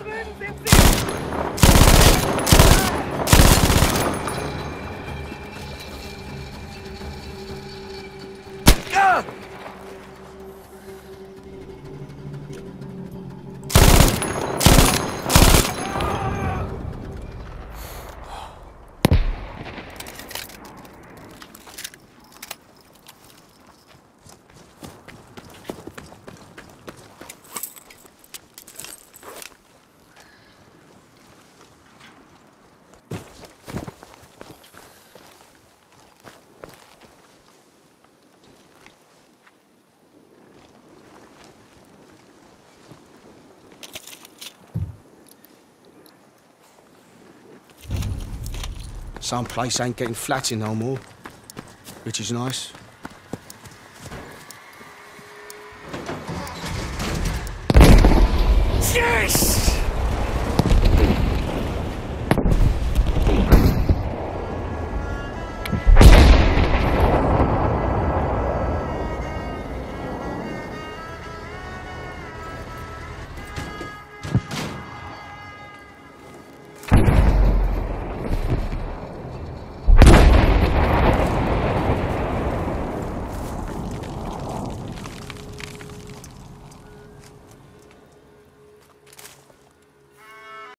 doendo, meu Deus! Some place ain't getting flatty no more, which is nice. Yes!